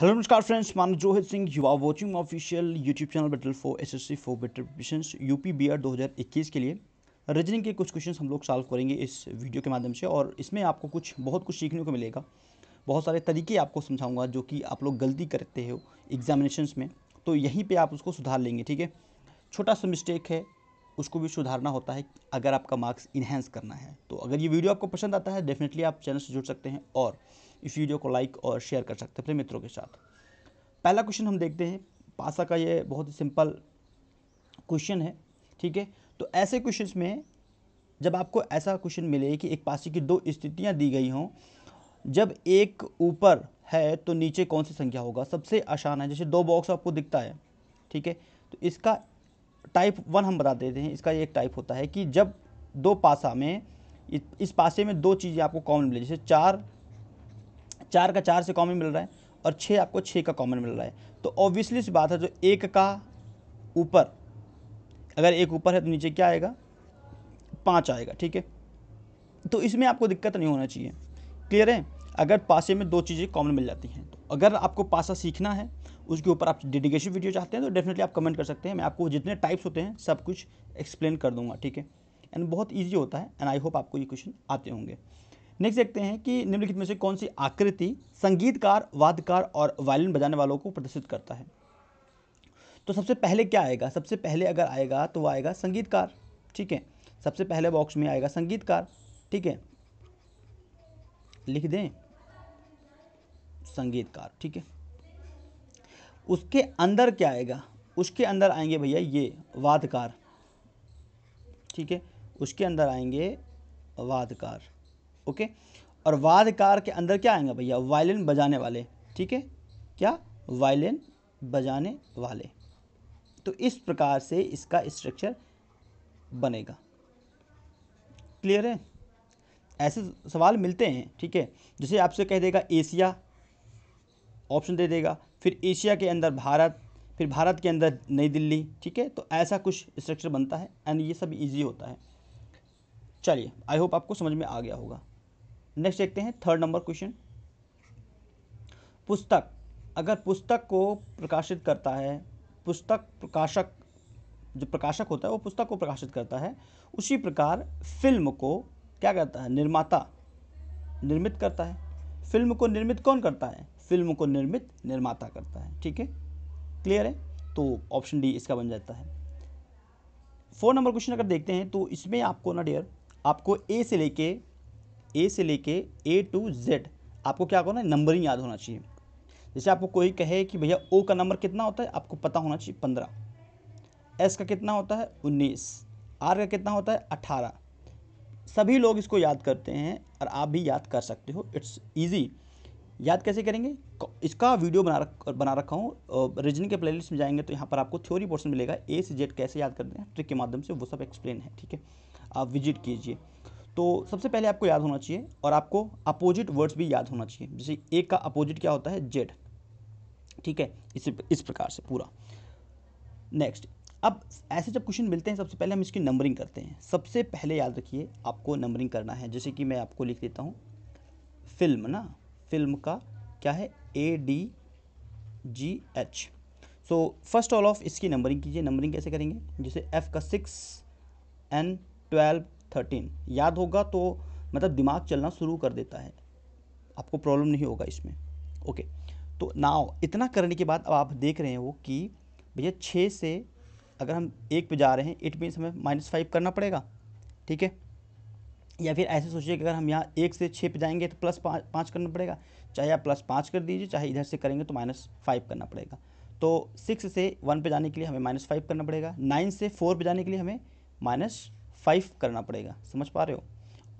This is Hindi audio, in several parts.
हेलो नमस्कार फ्रेंड्स मानो Rohit Singh you are watching official YouTube channel battle for S S C for better preparations UP B R दो हज़ार इक्कीस के लिए. रीजनिंग के कुछ क्वेश्चन हम लोग सॉल्व करेंगे इस वीडियो के माध्यम से और इसमें आपको कुछ, बहुत कुछ सीखने को मिलेगा. बहुत सारे तरीके आपको समझाऊँगा जो कि आप लोग गलती करते हो एग्जामिनेशंस में. तो यहीं पर आप उसको सुधार लेंगे, ठीक है? छोटा सा मिस्टेक है उसको भी सुधारना होता है अगर आपका मार्क्स इन्हेंस करना है। तो अगर ये वीडियो आपको पसंद आता है डेफिनेटली आप चैनल से जुड़ सकते हैं और इस वीडियो को लाइक और शेयर कर सकते हैं अपने मित्रों के साथ। पहला क्वेश्चन हम देखते हैं। पासा का ये बहुत ही सिंपल क्वेश्चन है, ठीक है? तो ऐसे क्वेश्चन में जब आपको ऐसा क्वेश्चन मिले कि एक पासे की दो स्थितियाँ दी गई हों, जब एक ऊपर है तो नीचे कौन सी संख्या होगा? सबसे आसान है, जैसे दो बॉक्स आपको दिखता है, ठीक है? तो इसका टाइप वन हम बता देते हैं, इसका एक टाइप होता है कि जब दो पासा में इस पासे में दो चीज़ें आपको कॉमन मिले जैसे चार चार का चार से कॉमन मिल रहा है और छः आपको छः का कॉमन मिल रहा है। तो ऑब्वियसली सी बात है, जो एक का ऊपर, अगर एक ऊपर है तो नीचे क्या आएगा? पाँच आएगा, ठीक है? तो इसमें आपको दिक्कत नहीं होना चाहिए। क्लियर है? अगर पासे में दो चीज़ें कॉमन मिल जाती हैं तो अगर आपको पासा सीखना है उसके ऊपर आप डेडिकेशन वीडियो चाहते हैं तो डेफिनेटली आप कमेंट कर सकते हैं। मैं आपको जितने टाइप्स होते हैं, सब कुछ एक्सप्लेन कर दूँगा, ठीक है? एंड बहुत ईजी होता है एंड आई होप आपको ये क्वेश्चन आते होंगे। नेक्स्ट देखते हैं कि निम्नलिखित में से कौन सी आकृति संगीतकार, वाद्यकार और वायलिन बजाने वालों को प्रदर्शित करता है? तो सबसे पहले क्या आएगा? सबसे पहले अगर आएगा तो वह आएगा संगीतकार, ठीक है? सबसे पहले बॉक्स में आएगा संगीतकार, ठीक है? लिख दें, संगीतकार, ठीक है? उसके अंदर क्या आएगा? उसके अंदर आएँगे भैया ये, वादकार। ठीक है? उसके अंदर आएँगे वादकार। ओके? और वादकार के अंदर क्या आएँगे भैया? वायलिन बजाने वाले। ठीक है? क्या? वायलिन बजाने वाले। तो इस प्रकार से इसका स्ट्रक्चर बनेगा। क्लियर है? ऐसे सवाल मिलते हैं, ठीक है? जैसे आपसे कह देगा एशिया ऑप्शन दे देगा। फिर एशिया के अंदर भारत, फिर भारत के अंदर नई दिल्ली, ठीक है? तो ऐसा कुछ स्ट्रक्चर बनता है एंड ये सब इजी होता है। चलिए आई होप आपको समझ में आ गया होगा। नेक्स्ट देखते हैं थर्ड नंबर क्वेश्चन पुस्तक, अगर पुस्तक को प्रकाशित करता है, पुस्तक प्रकाशक, जो प्रकाशक होता है, वो पुस्तक को प्रकाशित करता है, उसी प्रकार फ़िल्म को क्या करता है? निर्माता, निर्मित करता है। फ़िल्म को निर्मित कौन करता है? फ़िल्म को निर्मित निर्माता करता है, ठीक है? क्लियर है? तो ऑप्शन डी इसका बन जाता है। फोर नंबर क्वेश्चन अगर देखते हैं तो इसमें आपको ना डियर आपको ए से लेके ए से लेके ए टू जेड आपको क्या करना है? नंबरिंग याद होना चाहिए। जैसे आपको कोई कहे कि भैया ओ का नंबर कितना होता है, आपको पता होना चाहिए पंद्रह। एस का कितना होता है? उन्नीस। आर का कितना होता है? अट्ठारह सभी लोग इसको याद करते हैं और आप भी याद कर सकते हो। इट्स ईजी याद कैसे करेंगे? इसका वीडियो बना रख, बना रखा हूँ। रीजनिंग के प्लेलिस्ट में जाएँगे तो यहाँ पर आपको थ्योरी पोर्शन मिलेगा। ए से जेड कैसे याद करते हैं? ट्रिक के माध्यम से, वो सब एक्सप्लेन है, ठीक है? आप विज़िट कीजिए। तो सबसे पहले आपको याद होना चाहिए और आपको अपोजिट वर्ड्स भी याद होना चाहिए। जैसे ए का अपोजिट क्या होता है? जेड ठीक है? इस इस प्रकार से पूरा। नेक्स्ट अब ऐसे जब क्वेश्चन मिलते हैं, सबसे पहले हम इसकी नंबरिंग करते हैं। सबसे पहले याद रखिए, आपको नंबरिंग करना है। जैसे कि मैं आपको लिख देता हूँ फ़िल्म ना? फ़िल्म का क्या है? A D G H so first all of इसकी नंबरिंग कीजिए। नंबरिंग कैसे करेंगे? जैसे एफ़ का सिक्स एन ट्वेल्व थर्टीन याद होगा तो मतलब दिमाग चलना शुरू कर देता है। आपको प्रॉब्लम नहीं होगा इसमें। ओके तो नाव इतना करने के बाद अब आप देख रहे हो कि भैया छः से अगर हम एक पे जा रहे हैं इट मीन्स हमें माइनस फाइव करना पड़ेगा। ठीक है? या फिर ऐसे सोचिए कि अगर हम यहाँ एक से छः पे जाएँगे तो प्लस पाँच पाँच करना पड़ेगा। चाहे आप प्लस पाँच कर दीजिए, चाहे इधर से करेंगे तो माइनस फाइव करना पड़ेगा। तो सिक्स से वन पे जाने के लिए हमें माइनस फाइव करना पड़ेगा। नाइन से फोर पे जाने के लिए हमें माइनस फाइव करना पड़ेगा। समझ पा रहे हो?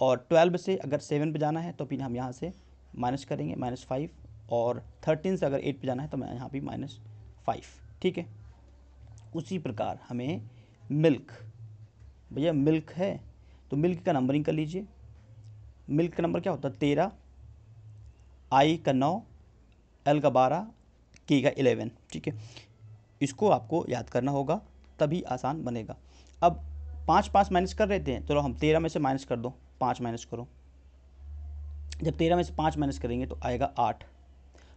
और ट्वेल्व से अगर सेवन पे जाना है तो फिर हम यहाँ से माइनस करेंगे माइनस फाइव और थर्टीन से अगर एट पे जाना है तो मैं यहाँ भी माइनस फाइव ठीक है? उसी प्रकार हमें मिल्क भैया मिल्क है? तो मिल्क का नंबरिंग कर लीजिए। मिल्क का नंबर क्या होता है? तेरह आई का नौ एल का बारह के का इलेवन ठीक है? इसको आपको याद करना होगा, तभी आसान बनेगा। अब पाँच पाँच माइनस कर रहे थे चलो हम तेरह में से माइनस कर दो, पाँच माइनस करो। जब तेरह में से पाँच माइनस करेंगे तो आएगा आठ।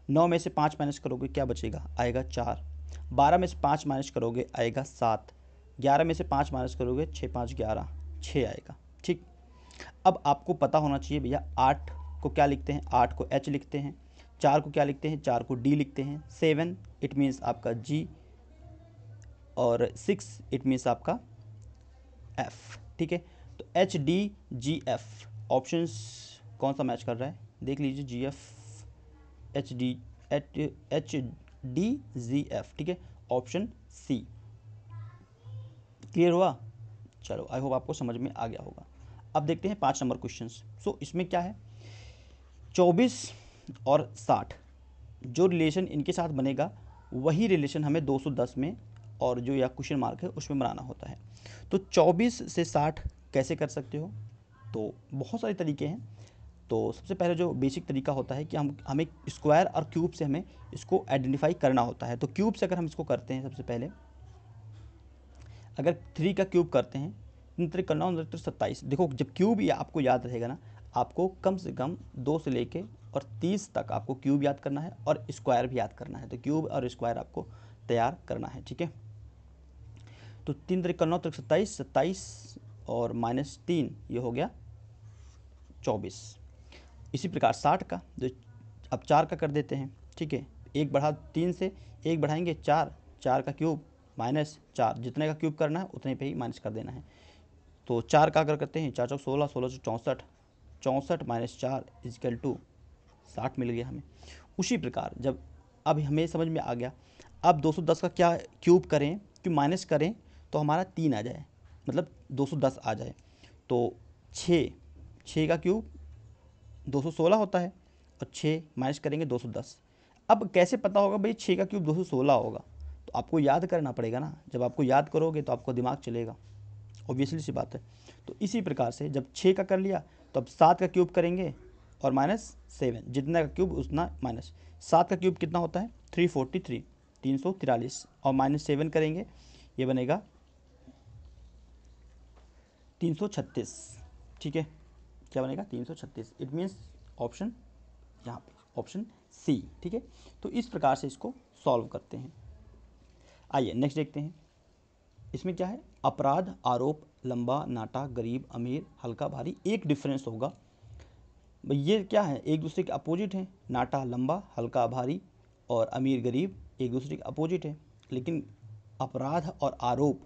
नौ में से पाँच माइनस करोगे, क्या बचेगा? आएगा चार। बारह में से पाँच माइनस करोगे, आएगा सात। ग्यारह में से पाँच माइनस करोगे, छः, पाँच, ग्यारह, छः आएगा। ठीक। अब आपको पता होना चाहिए भैया, आठ को क्या लिखते हैं? आठ को एच लिखते हैं, चार को क्या लिखते हैं? चार को डी लिखते हैं। सेवन इट मीन्स आपका जी और सिक्स इट मीन्स आपका एफ़ ठीक है? तो H D G F option कौन सा मैच कर रहा है? देख लीजिए G F H D H H D G F ठीक है? ऑप्शन सी क्लियर हुआ? चलो आई होप आपको समझ में आ गया होगा। अब देखते हैं पाँच नंबर क्वेश्चन सो इसमें क्या है? चौबीस और साठ, जो रिलेशन इनके साथ बनेगा, वही रिलेशन हमें 210 में और जो या क्वेश्चन मार्क है, उसमें बनाना होता है। तो 24 से 60 कैसे कर सकते हो? तो बहुत सारे तरीके हैं। तो सबसे पहले जो बेसिक तरीका होता है कि हम, हमें स्क्वायर और क्यूब से हमें इसको आइडेंटिफाई करना होता है। तो क्यूब से अगर हम इसको करते हैं सबसे पहले, अगर थ्री का क्यूब करते हैं उनतीस करना उनतीस सत्ताईस। देखो, जब क्यूब या आपको याद रहेगा ना, आपको कम से कम दो से लेके और तीस तक आपको क्यूब याद करना है और स्क्वायर भी याद करना है। तो क्यूब और स्क्वायर आपको तैयार करना है, ठीक है? तो तीन तरीक नौ तरीक सत्ताईस सत्ताईस और माइनस तीन, ये हो गया चौबीस। इसी प्रकार साठ का, जो अब चार का कर देते हैं, ठीक है? एक बढ़ा तीन से एक बढ़ाएँगे चार चार का क्यूब माइनस चार। जितने का क्यूब करना है, उतने पे ही माइनस कर देना है। तो चार का अगर करते हैं, चार चौक सोलह सोलह सौ चौंसठ चौंसठ माइनस चार इजकल टू साठ मिल गया हमें। उसी प्रकार जब अब हमें समझ में आ गया, अब 210 का क्या क्यूब करें कि माइनस करें तो हमारा तीन आ जाए मतलब 210 आ जाए। तो छः छः का क्यूब 216 होता है और छः माइनस करेंगे 210 अब कैसे पता होगा भाई छः का क्यूब 216 होगा? तो आपको याद करना पड़ेगा ना, जब आपको याद करोगे तो आपको दिमाग चलेगा। ऑब्वियसली सी बात है। तो इसी प्रकार से जब छः का कर लिया तो अब सात का क्यूब करेंगे और माइनस सेवन। जितना का क्यूब, उतना माइनस। सात का क्यूब कितना होता है? Three forty three. तीन सौ तिरालीस। और माइनस सेवन करेंगे, ये बनेगा तीन सौ छत्तीस। ठीक है? क्या बनेगा? तीन सौ छत्तीस। इट मीन्स ऑप्शन यहाँ पे ऑप्शन सी ठीक है? तो इस प्रकार से इसको सॉल्व करते हैं। आइए नेक्स्ट देखते हैं। इसमें क्या है? अपराध, आरोप, लंबा, नाटा, गरीब, अमीर, हल्का, भारी, एक डिफरेंस होगा। ये क्या है? एक दूसरे के अपोजिट हैं। नाटा, लंबा, हल्का, भारी और अमीर, गरीब एक दूसरे के अपोजिट है। लेकिन अपराध और आरोप,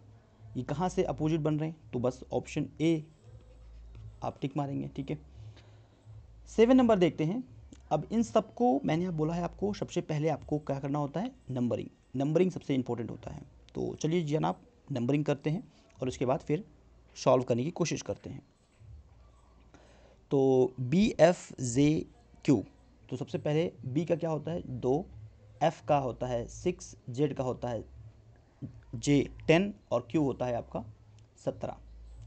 ये कहाँ से अपोजिट बन रहे हैं? तो बस ऑप्शन ए आप टिक मारेंगे, ठीक है? सेवन नंबर देखते हैं। अब इन सबको मैंने आप बोला है आपको, सबसे पहले आपको क्या करना होता है? नंबरिंग नंबरिंग सबसे इंपॉर्टेंट होता है। तो चलिए जनाब नंबरिंग करते हैं और उसके बाद फिर सॉल्व करने की कोशिश करते हैं। तो बी एफ़ जे क्यू तो सबसे पहले बी का क्या होता है? दो एफ़ का होता है सिक्स जेड का होता है जे टेन और क्यू होता है आपका सत्रह,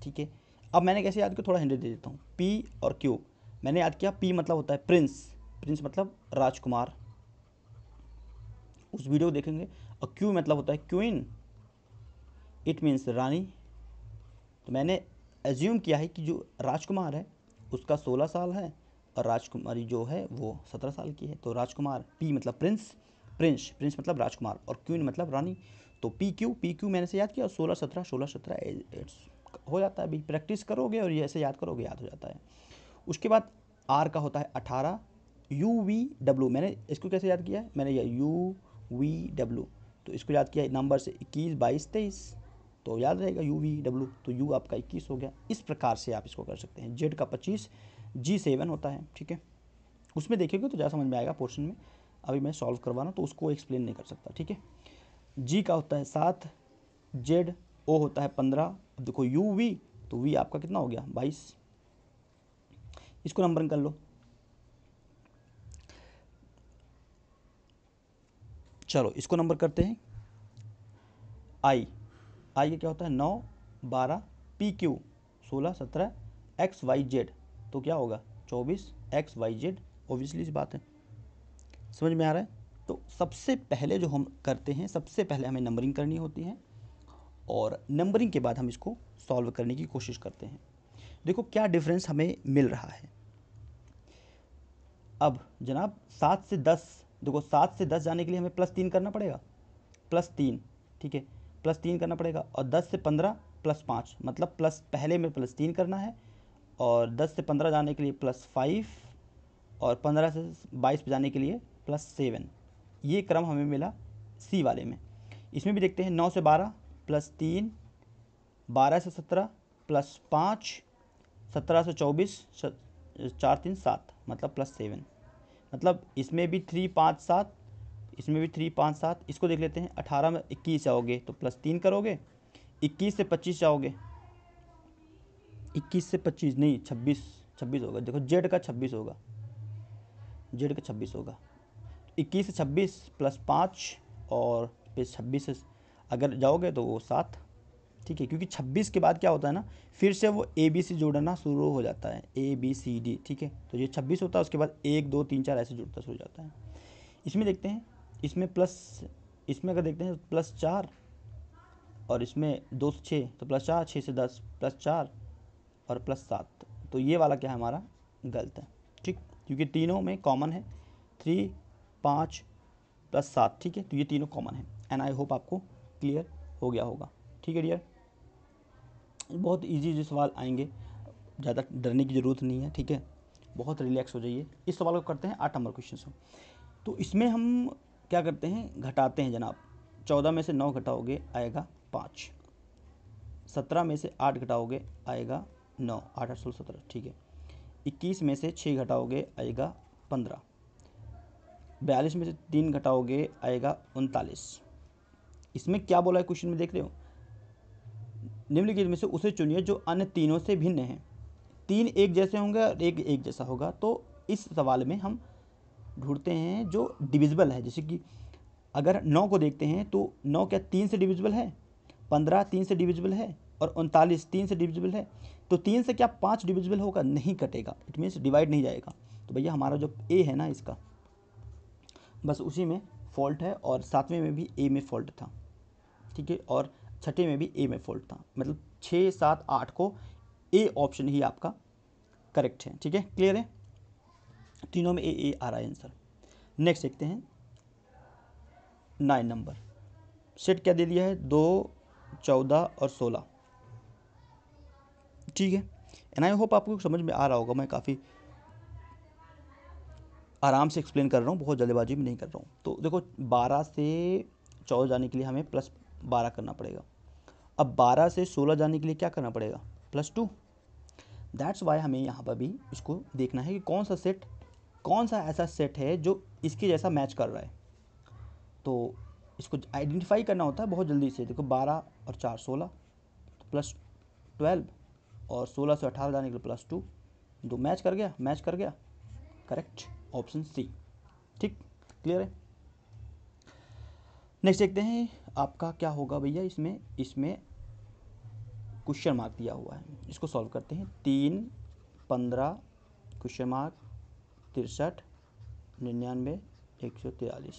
ठीक है? अब मैंने कैसे याद किया? थोड़ा हिंदी दे देता हूँ। पी और क्यू मैंने याद किया पी मतलब होता है प्रिंस प्रिंस मतलब राजकुमार। उस वीडियो को देखेंगे और क्यू मतलब होता है क्वीन इट मीन्स रानी। तो मैंने एज्यूम किया है कि जो राजकुमार है, उसका सोलह साल है और राजकुमारी जो है, वो सत्रह साल की है। तो राजकुमार पी मतलब प्रिंस प्रिंस प्रिंस मतलब राजकुमार और क्वीन मतलब रानी। तो पी क्यू पी क्यू मैंने से याद किया और सोलह सत्रह सोलह सत्रह हो जाता है अभी प्रैक्टिस करोगे और ये ऐसे याद करोगे, याद हो जाता है। उसके बाद आर का होता है अठारह यू वी डब्ल्यू मैंने इसको कैसे याद किया मैंने यू वी डब्ल्यू तो इसको याद किया नंबर से इक्कीस, बाईस, तेईस। तो याद रहेगा यू वी डब्ल्यू तो यू आपका इक्कीस हो गया। इस प्रकार से आप इसको कर सकते हैं। जेड का पच्चीस जी सेवन होता है, ठीक है? उसमें देखिएगा तो ज़्यादा समझ में आएगा पोर्शन में। अभी मैं सॉल्व करवाना तो उसको एक्सप्लेन नहीं कर सकता, ठीक है? जी का होता है सात जेड ओ होता है पंद्रह। देखो यू वी तो वी आपका कितना हो गया? बाईस। इसको नंबर कर लो। चलो, इसको नंबर करते हैं। आई आई क्या होता है? नौ, बारह, पी क्यू, सोलह, सत्रह, एक्स, वाई, जेड। तो क्या होगा? चौबीस, एक्स, वाई, जेड ओबियसली इस बात है। समझ में आ रहा है? तो सबसे पहले जो हम करते हैं, सबसे पहले हमें नंबरिंग करनी होती है और नंबरिंग के बाद हम इसको सॉल्व करने की कोशिश करते हैं। देखो, क्या डिफरेंस हमें मिल रहा है? अब जनाब, सात से दस, देखो, सात से दस जाने के लिए हमें प्लस तीन करना पड़ेगा। प्लस तीन, ठीक है? प्लस तीन करना पड़ेगा और दस से पंद्रह प्लस पाँच मतलब प्लस पहले में प्लस तीन करना है और दस से पंद्रह जाने के लिए प्लस फाइव और पंद्रह से बाईस पे जाने के लिए प्लस सेवन। ये क्रम हमें मिला सी वाले में। इसमें भी देखते हैं नौ से बारह प्लस तीन, बारह से सत्रह प्लस पाँच, सत्रह से चौबीस चार तीन सात मतलब प्लस सेवन। मतलब इसमें भी थ्री, पाँच, सात इसमें भी थ्री पाँच, सात, इसको देख लेते हैं, अठारह में इक्कीस जाओगे तो प्लस तीन करोगे, इक्कीस से पच्चीस जाओगे। इक्कीस से पच्चीस नहीं, छब्बीस छब्बीस होगा। देखो, जेड का छब्बीस होगा। जेड का छब्बीस होगा। इक्कीस से छब्बीस प्लस पाँच और फिर छब्बीस से अगर जाओगे तो वो सात। ठीक है, क्योंकि छब्बीस के बाद क्या होता है ना, फिर से वो ए बी सी जोड़ना शुरू हो जाता है। ए बी सी डी ठीक है? तो ये छब्बीस होता है, उसके बाद एक, दो, तीन, चार ऐसे जुड़ता शुरू हो जाता है। इसमें देखते हैं इसमें प्लस इसमें अगर देखते हैं प्लस चार और इसमें दो से छः तो प्लस चार छः से दस प्लस चार और प्लस सात। तो ये वाला क्या है हमारा? गलत है। ठीक? क्योंकि तीनों में कॉमन है। थ्री पाँच प्लस सात। ठीक है? तो ये तीनों कॉमन है। एंड आई होप आपको क्लियर हो गया होगा। ठीक है डियर बहुत इजी इजी सवाल आएँगे। ज़्यादा डरने की ज़रूरत नहीं है। ठीक है? बहुत रिलैक्स हो जाइए। इस सवाल को करते हैं आठ नंबर क्वेश्चन तो इसमें हम क्या करते हैं? घटाते हैं जनाब। चौदह में से नौ घटाओगे, आएगा पाँच। सत्रह में से आठ घटाओगे, आएगा नौ। आठ आठ, सोलह, सत्रह, ठीक है। इक्कीस में से छः घटाओगे, आएगा पंद्रह। बयालीस में से तीन घटाओगे, आएगा उनतालीस। इसमें क्या बोला है क्वेश्चन में देख रहे हो? निम्नलिखित में से उसे चुनिए जो अन्य तीनों से भिन्न है। तीन एक जैसे होंगे और एक एक जैसा होगा। तो इस सवाल में हम ढूंढते हैं जो डिविजिबल है। जैसे कि अगर नौ को देखते हैं तो नौ क्या तीन से डिविजिबल है? पंद्रह तीन से डिविजिबल है और उनतालीस तीन से डिविजिबल है। तो तीन से क्या पाँच डिविजिबल होगा? नहीं कटेगा। इट मीन्स डिवाइड नहीं जाएगा। तो भैया हमारा जो ए है ना इसका, बस उसी में फॉल्ट है और सातवें में भी ए में फॉल्ट था। ठीक है? और छठे में भी ए में फॉल्ट था। मतलब छः, सात, आठ को ए ऑप्शन ही आपका करेक्ट है। ठीक है? क्लियर है? तीनों में ए ए आ रहा है आंसर नेक्स्ट देखते हैं. नाइन नंबर सेट क्या दे दिया है? दो, चौदह और सोलह. ठीक है? एंड आई होप आपको समझ में आ रहा होगा, मैं काफ़ी आराम से एक्सप्लेन कर रहा हूँ, बहुत जल्दबाजी में नहीं कर रहा हूँ. तो देखो, बारह से चौदह जाने के लिए हमें प्लस बारह करना पड़ेगा. अब बारह से सोलह जाने के लिए क्या करना पड़ेगा? प्लस टू दैट्स वाई हमें यहाँ पर भी इसको देखना है कि कौन सा सेट कौन सा ऐसा सेट है जो इसके जैसा मैच कर रहा है? तो इसको आइडेंटिफाई करना होता है बहुत जल्दी से। देखो, बारह और चार सोलह तो प्लस ट्वेल्व और सोलह से अठारह जाने के लिए प्लस टू दो मैच कर गया मैच कर गया। करेक्ट ऑप्शन सी ठीक? क्लियर है? नेक्स्ट देखते हैं, आपका क्या होगा भैया इसमें? इसमें क्वेश्चन मार्क दिया हुआ है। इसको सॉल्व करते हैं। तीन, पंद्रह क्वेश्चन मार्क तिरसठ, निन्यानवे, एक सौ तिरालीस।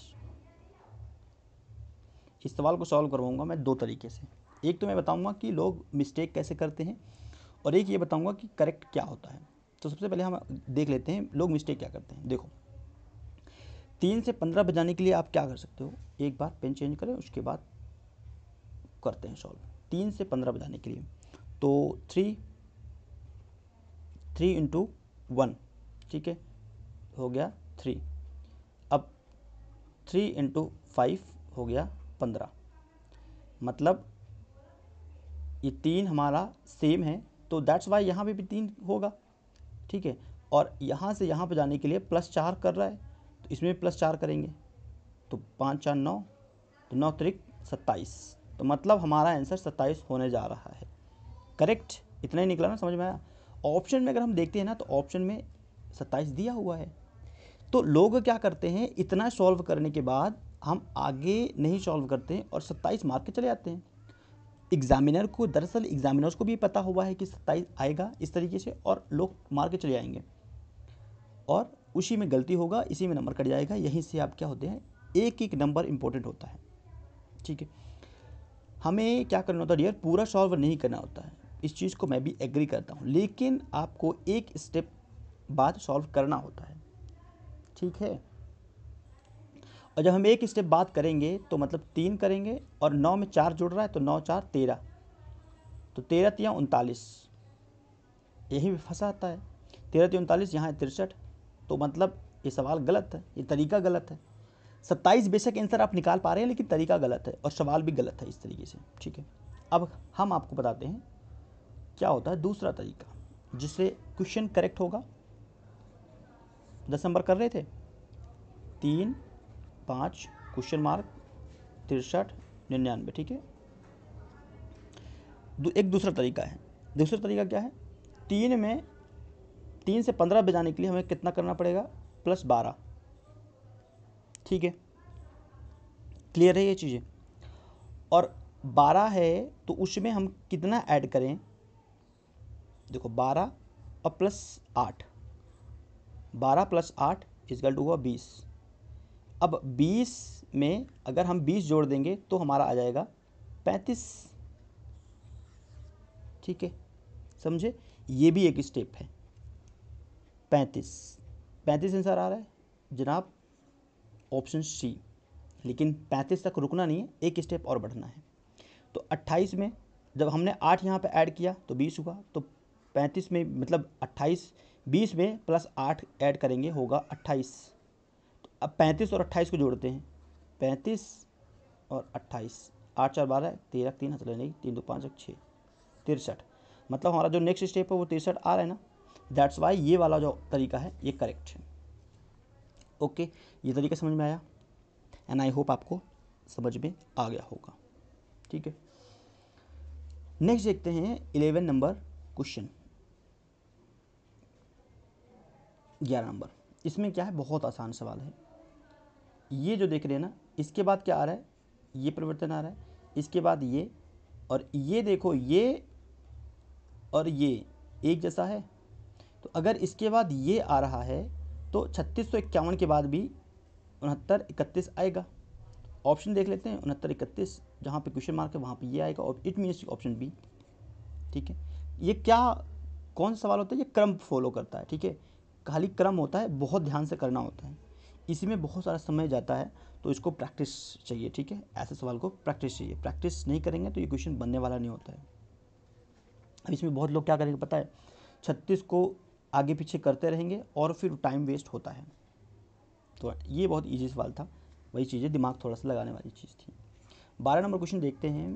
इस सवाल को सॉल्व करवाऊँगा मैं दो तरीके से। एक तो मैं बताऊँगा कि लोग मिस्टेक कैसे करते हैं और एक ये बताऊँगा कि करेक्ट क्या होता है। तो सबसे पहले हम देख लेते हैं लोग मिस्टेक क्या करते हैं। देखो, तीन से पंद्रह बजाने के लिए आप क्या कर सकते हो? एक बार पेन चेंज करें, उसके बाद करते हैं सॉल्व तीन से पंद्रह बजाने के लिए। तो थ्री थ्री इंटू वन ठीक है? हो गया थ्री अब थ्री इंटू फाइव हो गया पंद्रह. मतलब ये तीन हमारा सेम है तो दैट्स वाई यहाँ पे भी तीन होगा, ठीक है? और यहाँ से यहाँ पर जाने के लिए प्लस चार कर रहा है तो इसमें प्लस चार करेंगे तो पाँच, चार, नौ तो नौ तरीक सत्ताईस. तो मतलब हमारा आंसर सत्ताईस होने जा रहा है. करेक्ट इतना ही निकला ना, समझ में आया? ऑप्शन में अगर हम देखते हैं ना तो ऑप्शन में सत्ताईस दिया हुआ है. तो लोग क्या करते हैं, इतना सॉल्व करने के बाद हम आगे नहीं सॉल्व करते हैं और सत्ताईस मार्क के चले जाते हैं। एग्जामिनर को, दरअसल एग्जामिनर्स को भी पता हुआ है कि सत्ताईस आएगा इस तरीके से और लोग मार के चले जाएँगे। और उसी में गलती होगा, इसी में नंबर कट जाएगा, यहीं से आप क्या होते हैं, एक एक नंबर इम्पोर्टेंट होता है। ठीक है? हमें क्या करना होता है डियर पूरा सॉल्व नहीं करना होता है। इस चीज़ को मैं भी एग्री करता हूँ, लेकिन आपको एक स्टेप बाद सॉल्व करना होता है। ठीक है? और जब हम एक स्टेप बात करेंगे तो मतलब तीन करेंगे, और नौ में चार जुड़ रहा है तो नौ, चार, तेरह। तो तेरह, तिया, उनतालीस। यही फंसा आता है। तेरह, तिया, उनतालीस, यहाँ है तिरसठ। तो मतलब ये सवाल गलत है, ये तरीका गलत है। सत्ताईस बेशक आंसर आप निकाल पा रहे हैं, लेकिन तरीका गलत है, और सवाल भी गलत है इस तरीके से, ठीक है? अब हम आपको बताते हैं, क्या होता है दूसरा तरीका, जिससे क्वेश्चन करेक्ट होगा। दस नंबर कर रहे थे। तीन, पाँच क्वेश्चन मार्क तिरसठ, निन्यानवे, ठीक है? एक दूसरा तरीका है। दूसरा तरीका क्या है? तीन में, तीन से पंद्रह बजाने के लिए हमें कितना करना पड़ेगा? प्लस बारह। ठीक है? क्लियर है ये चीज़ें? और बारह है तो उसमें हम कितना ऐड करें? देखो, बारह और प्लस आठ। बारह प्लस आठ इसगल टू हुआ बीस। अब बीस में अगर हम बीस जोड़ देंगे तो हमारा आ जाएगा पैंतीस। ठीक है? समझे? ये भी एक स्टेप है। पैंतीस। पैंतीस आंसर आ रहा है? जनाब ऑप्शन सी लेकिन पैंतीस तक रुकना नहीं है, एक स्टेप और बढ़ना है। तो अट्ठाईस में जब हमने आठ यहाँ पे ऐड किया तो बीस हुआ। तो पैंतीस में मतलब अट्ठाईस बीस में प्लस आठ ऐड करेंगे होगा अट्ठाईस। तो अब पैंतीस और अट्ठाईस को जोड़ते हैं। पैंतीस और अट्ठाईस। आठ, चार, बारह, तेरह, तीन हंस नहीं तीन, दो, पाँच छः तिरसठ। मतलब हमारा जो नेक्स्ट स्टेप है वो तिरसठ आ रहा है ना? दैट्स वाई ये वाला जो तरीका है, ये करेक्ट है। ओके ये तरीका समझ में आया? एंड आई होप आपको समझ में आ गया होगा। ठीक है? नेक्स्ट देखते हैं इलेवन नंबर क्वेश्चन ग्यारह नंबर। इसमें क्या है? बहुत आसान सवाल है। ये जो देख रहे हैं ना, इसके बाद क्या आ रहा है? ये परिवर्तन आ रहा है। इसके बाद ये और ये देखो, ये और ये एक जैसा है। तो अगर इसके बाद ये आ रहा है तो छत्तीस सौ इक्यावन के बाद भी उनहत्तर इकतीस आएगा। ऑप्शन देख लेते हैं, उनहत्तर इकतीस, जहाँ पे क्वेश्चन मार्क है, वहाँ पे ये आएगा और इट मीन्स ऑप्शन बी ठीक है? ये क्या, कौन सा सवाल होता है? ये क्रम फॉलो करता है। ठीक है? खाली क्रम होता है, बहुत ध्यान से करना होता है। इसी में बहुत सारा समय जाता है तो इसको प्रैक्टिस चाहिए, ठीक है? ऐसे सवाल को प्रैक्टिस चाहिए। प्रैक्टिस नहीं करेंगे तो ये क्वेश्चन बनने वाला नहीं होता है। अब इसमें बहुत लोग क्या करेंगे पता है? छत्तीस को आगे पीछे करते रहेंगे और फिर टाइम वेस्ट होता है। तो ये बहुत ईजी सवाल था। वही चीज़ें दिमाग थोड़ा सा लगाने वाली चीज़ थी। बारह नंबर क्वेश्चन देखते हैं।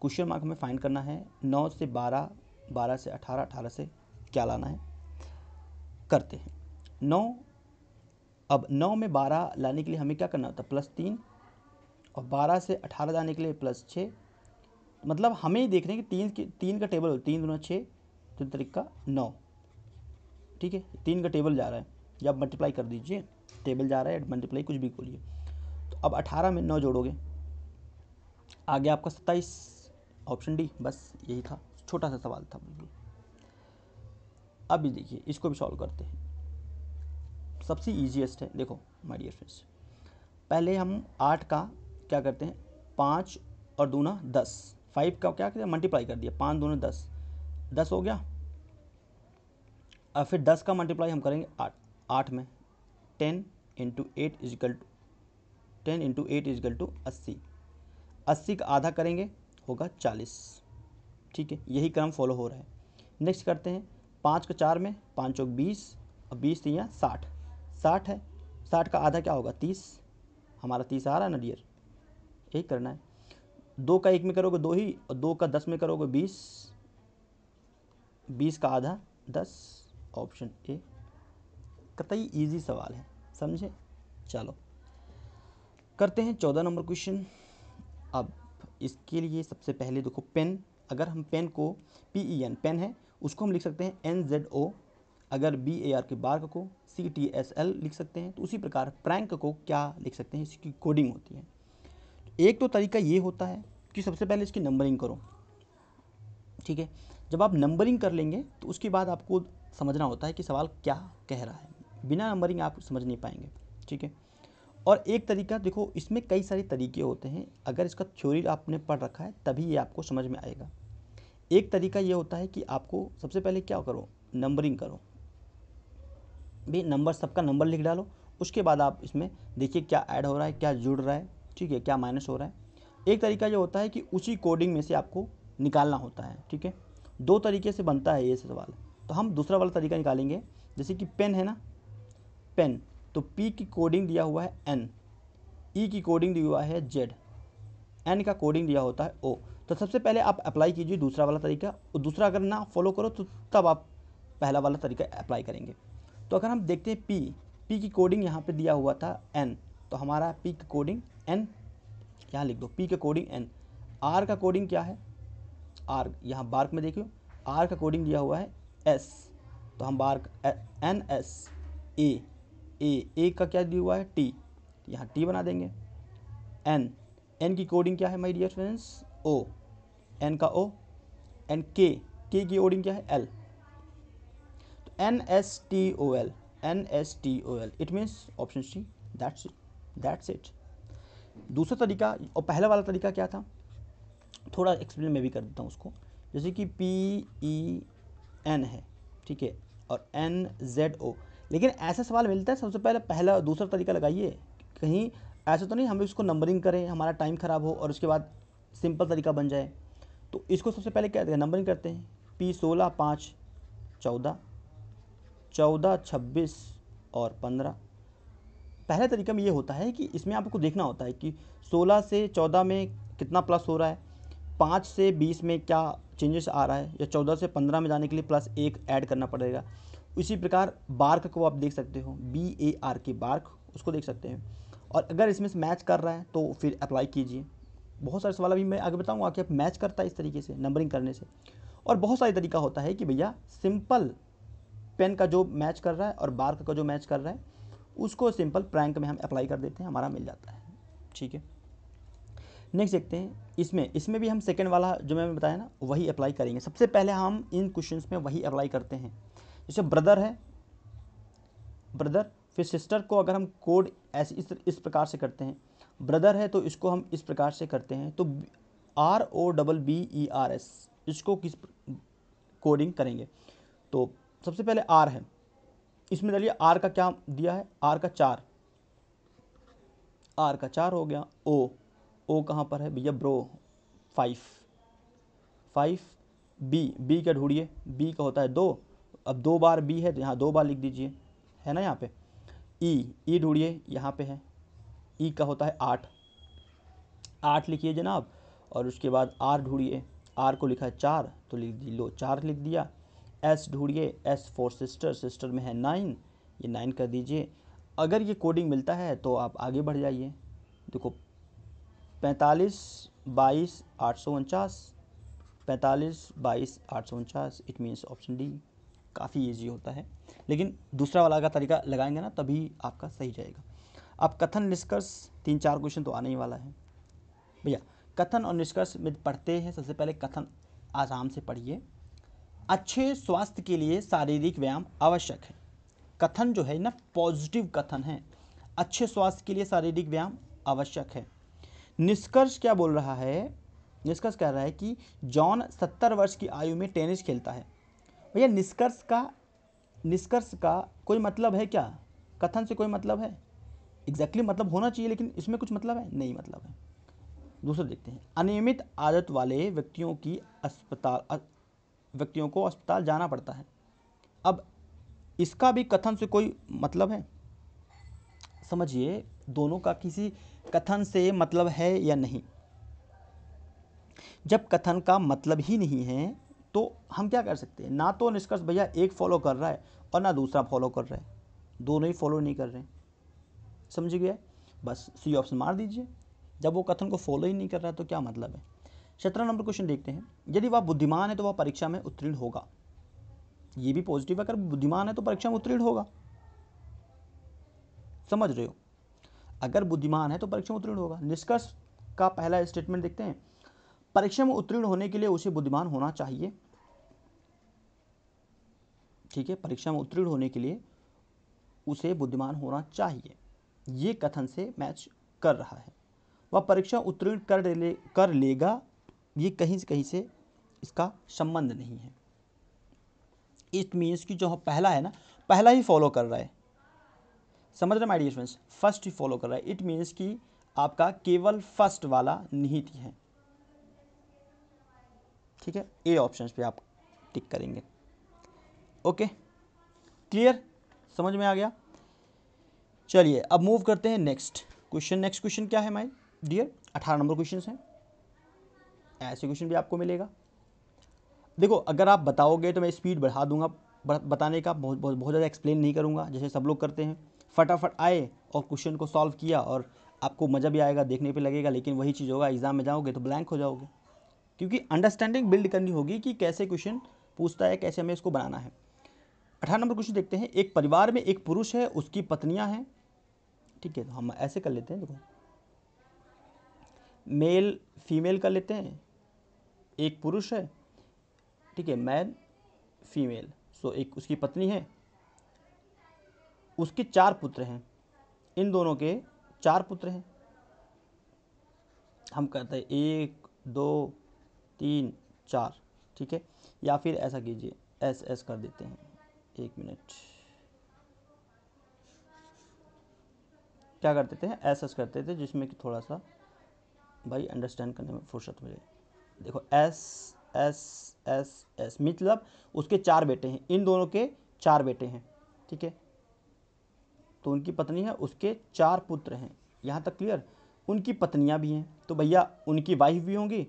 क्वेश्चन मार्क हमें फाइंड करना है। नौ से बारह बारह से अठारह अठारह से क्या लाना है? करते हैं। नौ, अब नौ में बारह लाने के लिए हमें क्या करना होता है? प्लस तीन और बारह से अठारह जाने के लिए प्लस छः मतलब हमें देख रहे हैं कि तीन के, तीन का टेबल तीन दोनों छः तीन तरीका नौ। ठीक है? तीन का टेबल जा रहा है। या आप मल्टीप्लाई कर दीजिए। टेबल जा रहा है मल्टीप्लाई कुछ भी खोलिए। तो अब अठारह में नौ जोड़ोगे। आगे आपका सत्ताईस ऑप्शन डी बस यही था। छोटा सा सवाल था, बिल्कुल। अब भी देखिए, इसको भी सॉल्व करते हैं। सबसे ईजीएस्ट है। देखो माय डियर फ्रेंड्स पहले हम आठ का क्या करते हैं? पाँच और दूना दस। फाइव का क्या करते हैं मल्टीप्लाई कर दिया। पाँच दूना दस। दस हो गया। और फिर दस का मल्टीप्लाई हम करेंगे आठ। आठ में ten into eight equal to ten into eight equal to अस्सी। अस्सी का आधा करेंगे, होगा चालीस। ठीक है? यही क्रम फॉलो हो रहा है। नेक्स्ट करते हैं। पाँच का चार में, पाँच चौक बीस और बीस तीन साठ। साठ है। साठ का आधा क्या होगा? तीस। हमारा तीस आ रहा है ना डियर यही करना है। दो का एक में करोगे दो ही, और दो का दस में करोगे बीस। बीस का आधा, दस। Option A. कतई इजी सवाल है, समझे? चलो। करते हैं चौदह नंबर क्वेश्चन अब इसके लिए सबसे पहले देखो पेन अगर हम पेन को पी ई एन पेन है उसको हम लिख सकते हैं एन जेड ओ अगर B A R K bark को सी टी एस एल लिख सकते हैं तो उसी प्रकार प्रैंक को क्या लिख सकते हैं, इसकी कोडिंग होती है। एक तो तरीका ये होता है कि सबसे पहले इसकी नंबरिंग करो, ठीक है? जब आप नंबरिंग कर लेंगे तो उसके बाद आपको समझना होता है कि सवाल क्या कह रहा है। बिना नंबरिंग आप समझ नहीं पाएँगे, ठीक है? और एक तरीका, देखो, इसमें कई सारे तरीके होते हैं। अगर इसका थ्योरी आपने पढ़ रखा है, तभी ये आपको समझ में आएगा। एक तरीका ये होता है कि आपको सबसे पहले क्या करो? नंबरिंग करो। भाई नंबर सबका नंबर लिख डालो। उसके बाद आप इसमें देखिए क्या ऐड हो रहा है, क्या जुड़ रहा है, ठीक है, क्या माइनस हो रहा है। एक तरीका ये होता है कि उसी कोडिंग में से आपको निकालना होता है, ठीक है? दो तरीके से बनता है ये सवाल। तो हम दूसरा वाला तरीका निकालेंगे। जैसे कि पेन है ना? पेन तो पी की कोडिंग दिया हुआ है एन ई e की कोडिंग दिया हुआ है जेड एन का कोडिंग दिया होता है ओ तो सबसे पहले आप अप्लाई कीजिए दूसरा वाला तरीका। और दूसरा अगर ना फॉलो करो तो तब आप पहला वाला तरीका अप्लाई करेंगे। तो अगर हम देखते हैं पी पी की कोडिंग यहाँ पे दिया हुआ था एन तो हमारा पी का कोडिंग एन यहाँ लिख दो पी का कोडिंग एन आर का कोडिंग क्या है? आर यहाँ बार्क में देखियो। आर का कोडिंग दिया हुआ है एस तो हम bark N S A A A का क्या दिया हुआ है? टी यहाँ टी बना देंगे। एन एन की कोडिंग क्या है my dear friends O N का ओ एन के के की कोडिंग क्या है? एल तो N S T O L N S T O L it means option C that's that's it दूसरा तरीका और पहला वाला तरीका क्या था? थोड़ा एक्सप्लेन मैं भी कर देता हूँ उसको। जैसे कि पी ई एन है, ठीक है? और एन जेड ओ लेकिन ऐसा सवाल मिलता है, सबसे पहले पहला, दूसरा तरीका लगाइए। कहीं ऐसा तो नहीं, हम इसको नंबरिंग करें, हमारा टाइम ख़राब हो और उसके बाद सिंपल तरीका बन जाए। तो इसको सबसे पहले क्या नंबरिंग करते हैं। पी सोलह, पाँच, चौदह चौदह, छब्बीस और पंद्रह। पहले तरीका में ये होता है कि इसमें आपको देखना होता है कि सोलह से चौदह में कितना प्लस हो रहा है, पाँच से बीस में क्या चेंजेस आ रहा है, या चौदह से पंद्रह में जाने के लिए प्लस एक ऐड करना पड़ेगा। इसी प्रकार बार्क को आप देख सकते हो B A R K bark, उसको देख सकते हैं। और अगर इसमें से मैच कर रहा है तो फिर अप्लाई कीजिए। बहुत सारे सवाल अभी मैं आगे बताऊँगा कि आप मैच करता है इस तरीके से नंबरिंग करने से। और बहुत सारी तरीका होता है कि भैया सिंपल पेन का जो मैच कर रहा है और बार्क का जो मैच कर रहा है, उसको सिंपल प्रैंक में हम अप्लाई कर देते हैं, हमारा मिल जाता है। ठीक है? नेक्स्ट देखते हैं, इसमें इसमें भी हम सेकेंड वाला जो मैंने बताया ना, वही अप्लाई करेंगे। सबसे पहले हम इन क्वेश्चन में वही अप्लाई करते हैं। जैसे ब्रदर है ब्रदर फिर सिस्टर को अगर हम कोड ऐसे इस इस प्रकार से करते हैं ब्रदर है तो इसको हम इस प्रकार से करते हैं तो R O double B E R S इसको किस कोडिंग करेंगे? तो सबसे पहले आर है। इसमें डालिए आर का क्या दिया है? आर का चार। आर का चार हो गया। ओ ओ कहाँ पर है? भैया bro five five B B का ढूंढिए? बी का होता है दो। अब दो बार बी है तो यहाँ दो बार लिख दीजिए। है ना यहाँ पे? ई ई ढूंढिए, यहाँ पे है। ई का होता है आठ। आठ लिखिए जनाब, और उसके बाद आर ढूंढिए। आर को लिखा है चार तो लिख दी लो, चार लिख दिया। एस ढूंढिए, एस फॉर सिस्टर सिस्टर में है नाइन, ये नाइन कर दीजिए। अगर ये कोडिंग मिलता है तो आप आगे बढ़ जाइए। देखो, पैंतालीस, बाईस, आठ सौ उनचास, पैंतालीस, बाईस, आठ सौ उनचास इट मीन्स ऑप्शन डी काफ़ी ईजी होता है। लेकिन दूसरा वाला का तरीका लगाएँगे ना, तभी आपका सही जाएगा। अब कथन निष्कर्ष, तीन चार क्वेश्चन तो आने ही वाला है। भैया, कथन और निष्कर्ष में पढ़ते हैं, सबसे पहले कथन आराम से पढ़िए। अच्छे स्वास्थ्य के लिए शारीरिक व्यायाम आवश्यक है। कथन जो है ना पॉजिटिव कथन है। अच्छे स्वास्थ्य के लिए शारीरिक व्यायाम आवश्यक है। निष्कर्ष क्या बोल रहा है? निष्कर्ष कह रहा है कि जॉन सत्तर वर्ष की आयु में टेनिस खेलता है। भैया, निष्कर्ष का निष्कर्ष का कोई मतलब है क्या? कथन से कोई मतलब है? एग्जैक्टली exactly मतलब होना चाहिए, लेकिन इसमें कुछ मतलब है? नहीं मतलब है। दूसरा देखते हैं। अनियमित आदत वाले व्यक्तियों की अस्पताल व्यक्तियों को अस्पताल जाना पड़ता है। अब इसका भी कथन से कोई मतलब है? समझिए, दोनों का किसी कथन से मतलब है या नहीं? जब कथन का मतलब ही नहीं है तो हम क्या कर सकते हैं? ना तो निष्कर्ष भैया एक फॉलो कर रहा है और ना दूसरा फॉलो कर रहा है। दोनों ही फॉलो नहीं कर रहे हैं। समझ गया? बस सी ऑप्शन मार दीजिए। जब वो कथन को फॉलो ही नहीं कर रहा है तो क्या मतलब है? सत्रह नंबर क्वेश्चन देखते हैं। यदि वह बुद्धिमान है तो वह परीक्षा में उत्तीर्ण होगा। ये भी पॉजिटिव अगर बुद्धिमान है तो परीक्षा में उत्तीर्ण होगा। समझ रहे हो? अगर बुद्धिमान है तो परीक्षा में उत्तीर्ण होगा। निष्कर्ष का पहला स्टेटमेंट देखते हैं। परीक्षा में उत्तीर्ण होने के लिए उसे बुद्धिमान होना चाहिए। ठीक है, परीक्षा में उत्तीर्ण होने के लिए उसे बुद्धिमान होना चाहिए। ये कथन से मैच कर रहा है। वह परीक्षा उत्तीर्ण कर ले, कर लेगा, ये कहीं से कहीं से इसका संबंध नहीं है। इट मीन्स कि जो पहला है ना, पहला ही फॉलो कर रहा है। समझ रहे माई डियर फ्रेंड्स फ़र्स्ट ही फॉलो कर रहा है। इट मीन्स कि आपका केवल फ़र्स्ट वाला निहित है। ठीक है? ए ऑप्शन पे आप टिक करेंगे। ओके क्लियर समझ में आ गया? चलिए, अब मूव करते हैं नेक्स्ट क्वेश्चन नेक्स्ट क्वेश्चन क्या है माई डियर अठारह नंबर क्वेश्चन हैं। ऐसे क्वेश्चन भी आपको मिलेगा। देखो, अगर आप बताओगे तो मैं स्पीड बढ़ा दूँगा। बताने का बहुत बहुत बहुत ज़्यादा एक्सप्लेन नहीं करूँगा, जैसे सब लोग करते हैं। फटाफट आए और क्वेश्चन को सॉल्व किया और आपको मज़ा भी आएगा, देखने पे लगेगा, लेकिन वही चीज़ होगा एग्ज़ाम में जाओगे तो ब्लैंक हो जाओगे। क्योंकि अंडरस्टैंडिंग बिल्ड करनी होगी कि कैसे क्वेश्चन पूछता है, कैसे हमें इसको बनाना है। अठारह नंबर क्वेश्चन देखते हैं। एक परिवार में एक पुरुष है, उसकी पत्नियाँ हैं। ठीक है तो हम ऐसे कर लेते हैं, देखो। मेल फीमेल कर लेते हैं। एक पुरुष है। ठीक है मैन फीमेल सो एक उसकी पत्नी है। उसके चार पुत्र हैं। इन दोनों के चार पुत्र हैं। हम कहते हैं, एक, दो तीन, चार, ठीक है? या फिर ऐसा कीजिए, एस एस कर देते हैं। एक मिनट। क्या करते थे एस एस करते थे, जिसमें कि थोड़ा सा भाई अंडरस्टैंड करने में फुर्सत मिले। देखो, एस एस एस एस मतलब उसके चार बेटे हैं। इन दोनों के चार बेटे हैं, ठीक है? तो उनकी पत्नी है, उसके चार पुत्र हैं। यहाँ तक क्लियर उनकी पत्नियाँ भी हैं। तो भैया, उनकी वाइफ भी होंगी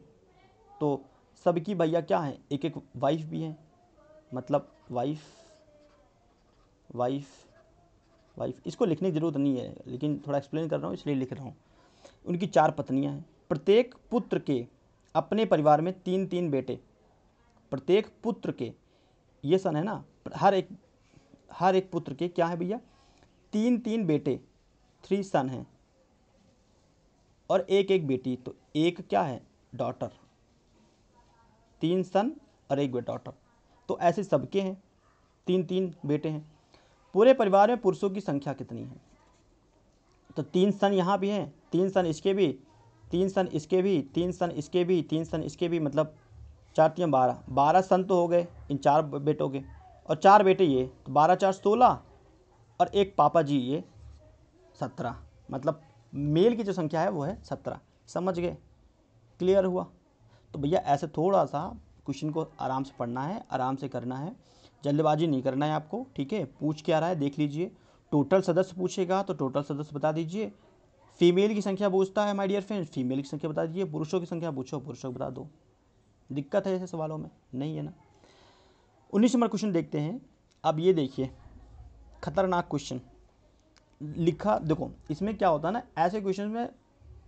तो सबकी भैया क्या है? एक एक वाइफ भी हैं। मतलब वाइफ वाइफ वाइफ इसको लिखने की ज़रूरत नहीं है, लेकिन थोड़ा एक्सप्लेन कर रहा हूँ, इसलिए लिख रहा हूँ। उनकी चार पत्नियाँ हैं। प्रत्येक पुत्र के अपने परिवार में तीन तीन बेटे। प्रत्येक पुत्र के, ये सन है ना, हर एक हर एक पुत्र के क्या है भैया? तीन तीन बेटे थ्री सन हैं। और एक एक बेटी तो एक क्या है? डॉटर तीन सन और एक डॉटर तो ऐसे सबके हैं, तीन तीन बेटे हैं। पूरे परिवार में पुरुषों की संख्या कितनी है? तो तीन सन यहाँ भी हैं, तीन सन इसके भी, तीन सन इसके भी, तीन सन इसके भी, तीन सन इसके भी मतलब चार तीन बारह। बारह सन तो हो गए, इन चार बेटों के। और चार बेटे ये तो बारह, चार, सोलह और एक पापा जी ये सत्रह। मतलब मेल की जो संख्या है वो है सत्रह। समझ गए? क्लियर हुआ? तो भैया ऐसे थोड़ा सा क्वेश्चन को आराम से पढ़ना है, आराम से करना है। जल्दबाजी नहीं करना है आपको, ठीक है? पूछ क्या रहा है, देख लीजिए। टोटल सदस्य पूछेगा तो टोटल सदस्य बता दीजिए। फीमेल की संख्या पूछता है माय डियर फ्रेंड फीमेल की संख्या बता दीजिए, पुरुषों की संख्या पूछो, पुरुषों को बता दो। दिक्कत है ऐसे सवालों में? नहीं है ना? उन्नीस नंबर क्वेश्चन देखते हैं। अब ये देखिए, खतरनाक क्वेश्चन लिखा, देखो, इसमें क्या होता है ना, ऐसे क्वेश्चन में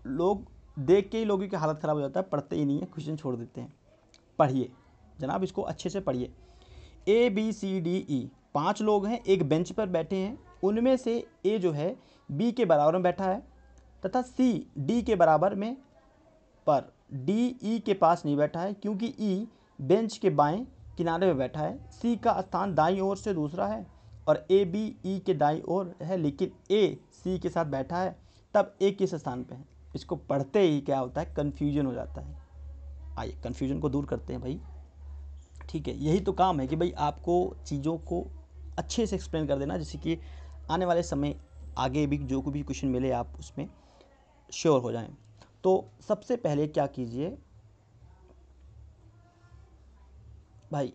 लोग देख के ही लोगों की हालत ख़राब हो जाता है, पढ़ते ही नहीं है, क्वेश्चन छोड़ देते हैं। पढ़िए। जनाब, इसको अच्छे से पढ़िए। ए बी सी डी ई पाँच लोग हैं, एक बेंच पर बैठे हैं। उनमें से ए जो है बी के बराबर में बैठा है तथा सी डी के बराबर में पर डी ई के पास नहीं बैठा है क्योंकि ई बेंच के बाएँ किनारे में बैठा है। सी का स्थान दाई ओर से दूसरा है और ए बी ई के दाई ओर है, लेकिन ए सी के साथ बैठा है, तब ए किस स्थान पे है? इसको पढ़ते ही क्या होता है कन्फ्यूज़न हो जाता है। आइए कन्फ्यूज़न को दूर करते हैं भाई। ठीक है, यही तो काम है कि भाई आपको चीज़ों को अच्छे से एक्सप्लेन कर देना जैसे कि आने वाले समय आगे भी जो भी क्वेश्चन मिले, आप उसमें श्योर हो जाएँ। तो सबसे पहले क्या कीजिए? भाई,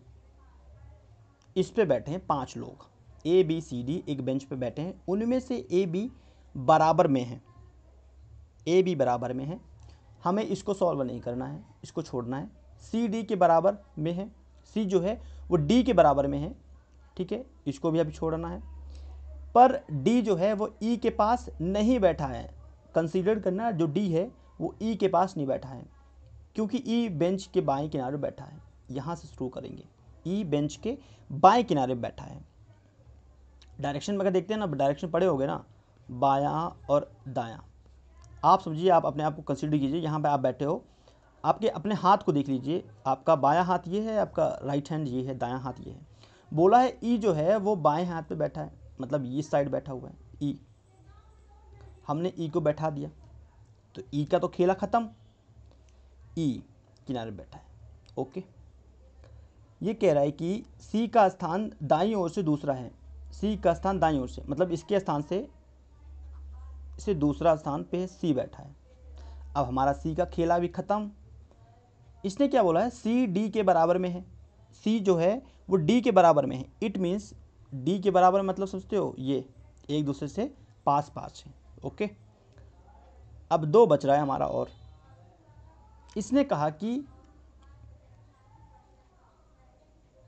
इस पे बैठे हैं पाँच लोग। ए बी सी डी एक बेंच पे बैठे हैं। उनमें से ए बी बराबर में है। ए बी बराबर में है। हमें इसको सॉल्व नहीं करना है, इसको छोड़ना है। सी डी के बराबर में है, सी जो है वो डी के बराबर में है, ठीक है? इसको भी अभी छोड़ना है। पर डी जो है वो ई e के पास नहीं बैठा है। कंसीडर करना जो डी है वो ई e के पास नहीं बैठा है, क्योंकि ई e बेंच के बाएँ किनारे बैठा है। यहाँ से शुरू करेंगे। ई बेंच के बाएँ किनारे बैठा है। डायरेक्शन में अगर देखते हैं ना डायरेक्शन पड़े हो गए ना, बायां और दायां। आप समझिए, आप अपने आप को कंसिडर कीजिए, यहाँ पे आप बैठे हो। आपके अपने हाथ को देख लीजिए। आपका बायां हाथ ये है, आपका राइट हैंड ये है, दायां हाथ ये है। बोला है ई जो है, वो बाएँ हाथ पे बैठा है। मतलब इस साइड बैठा हुआ है, ई। हमने ई को बैठा दिया। तो ई का तो खेला ख़त्म। ई किनारे बैठा है। ओके। ये कह रहा है कि सी का स्थान दाई ओर से दूसरा है। सी का स्थान दाई ओर से मतलब इसके स्थान से से दूसरा स्थान पे सी बैठा है। अब हमारा सी का खेला भी ख़त्म। इसने क्या बोला है? सी डी के बराबर में है। सी जो है, वो डी के बराबर में है। इट मीन्स डी के बराबर मतलब समझते हो, ये एक दूसरे से पास पास है। ओके? अब दो बच रहा है हमारा और। इसने कहा कि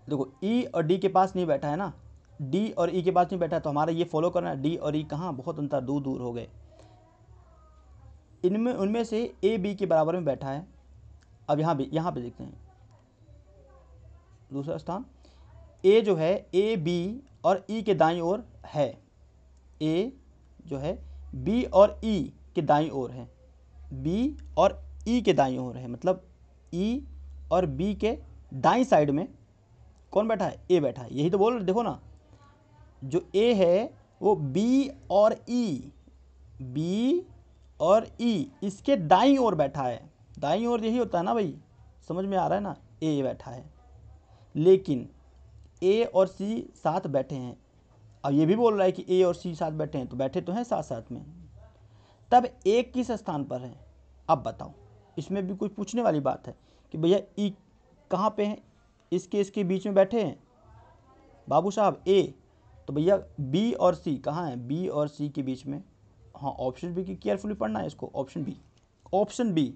देखो ई और डी के पास नहीं बैठा है ना। डी और ई के पास नहीं बैठा है तो हमारा ये फॉलो करना डी और ई कहाँ? बहुत अंतर दूर दूर हो गए। इनमें, उनमें से ए बी के बराबर में बैठा है। अब यहाँ भी, यहाँ पे देखते हैं। दूसरा स्थान। ए जो है ए बी और ई e के दाई ओर है। ए जो है बी और ई e के दाई ओर है। बी और ई e के दाई ओर है। मतलब ई और बी के दाई साइड में कौन बैठा है? ए बैठा है। यही तो बोल, देखो ना। जो ए है, वो बी और ई बी और ई इसके दाई ओर बैठा है। दाई ओर यही होता है ना भाई? समझ में आ रहा है ना? ए बैठा है। लेकिन ए और सी साथ बैठे हैं। अब ये भी बोल रहा है कि ए और सी साथ बैठे हैं तो बैठे तो हैं साथ साथ में। तब ए किस स्थान पर है? अब बताओ। इसमें भी कुछ पूछने वाली बात है कि भैया ई कहाँ पे हैं? इसके इसके बीच में बैठे हैं? बाबू साहब ए तो भैया बी और सी कहाँ हैं? बी और सी के बीच में। हाँ ऑप्शन बी की केयरफुली पढ़ना है इसको option B option B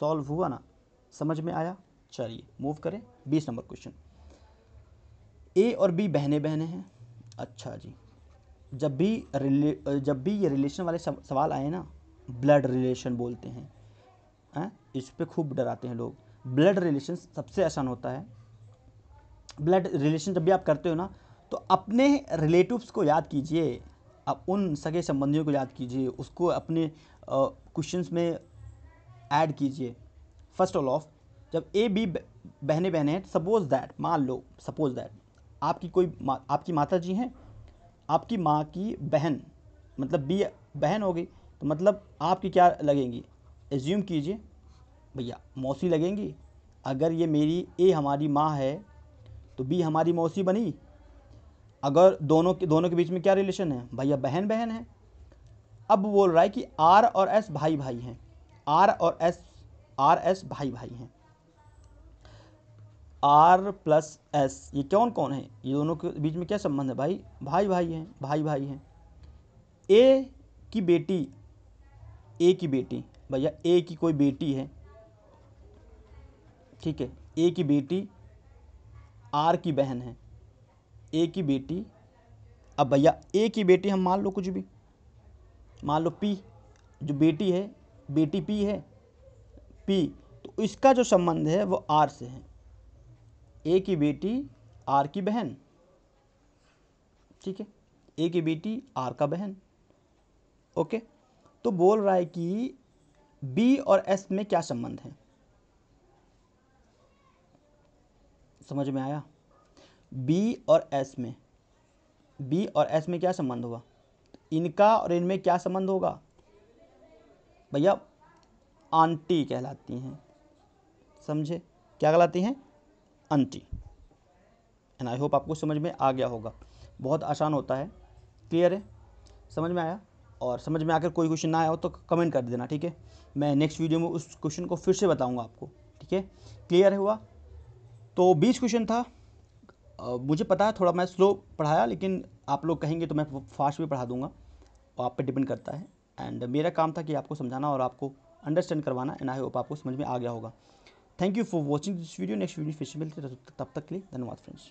solve हुआ ना? समझ में आया? चलिए मूव करें। बीस नंबर क्वेश्चन ए और बी बहने बहने हैं। अच्छा जी। जब भी रिले जब भी ये रिलेशन वाले सवाल आए ना ब्लड रिलेशन बोलते हैं। हैं? इस पर खूब डराते हैं लोग। ब्लड रिलेशन सबसे आसान होता है। ब्लड रिलेशन जब भी आप करते हो ना तो अपने रिलेटिव्स को याद कीजिए। आप उन सगे संबंधियों को याद कीजिए उसको अपने क्वेश्चंस में ऐड कीजिए। फ़र्स्ट ऑल ऑफ़ जब ए बी बहने बहने हैं सपोज़ दैट मान लो सपोज़ दैट आपकी कोई मा, आपकी माता जी हैं आपकी माँ की बहन मतलब बी बहन हो गई तो मतलब आपकी क्या लगेंगी? एज्यूम कीजिए भैया मौसी लगेंगी? अगर ये मेरी ए हमारी माँ है तो बी हमारी मौसी बनी अगर दोनों के दोनों के बीच में क्या रिलेशन है? भैया बहन बहन है। अब बोल रहा है कि आर और एस भाई भाई हैं। आर और एस आर एस भाई भाई हैं। आर प्लस एस ये कौन कौन है? ये दोनों के बीच में क्या संबंध है भाई? भाई भाई हैं भाई भाई हैं। ए की बेटी ए की बेटी, भैया ए की कोई बेटी है। ठीक है ए की बेटी आर की बहन है। ए की बेटी, अब भैया, ए की बेटी हम मान लो कुछ भी। मान लो पी, जो बेटी है, बेटी पी है, पी तो इसका जो संबंध है वो आर से है। ए की बेटी, आर की बहन। ठीक है? ए की बेटी, आर का बहन। ओके? तो बोल रहा है कि बी और एस में क्या संबंध है? समझ में आया? बी और एस में। बी और एस में क्या संबंध होगा? इनका और इनमें क्या संबंध होगा? भैया, आंटी कहलाती हैं। समझे? क्या कहलाती हैं? आंटी। एंड आई होप आपको समझ में आ गया होगा। बहुत आसान होता है। क्लियर है? समझ में आया? और समझ में आकर कोई क्वेश्चन ना आया हो तो कमेंट कर देना, ठीक है? मैं नेक्स्ट वीडियो में उस क्वेश्चन को फिर से बताऊँगा आपको, ठीक है? क्लियर हुआ? तो बीस क्वेश्चन था। मुझे पता है, थोड़ा मैं स्लो पढ़ाया, लेकिन आप लोग कहेंगे तो मैं फास्ट भी पढ़ा दूँगा। और आप पे डिपेंड करता है। एंड मेरा काम था कि आपको समझाना और आपको अंडरस्टैंड करवाना, एंड आई होप आपको समझ में आ गया होगा। Thank you for watching this video. Next video फिर मिलते तब तक के लिए धन्यवाद फ्रेंड्स।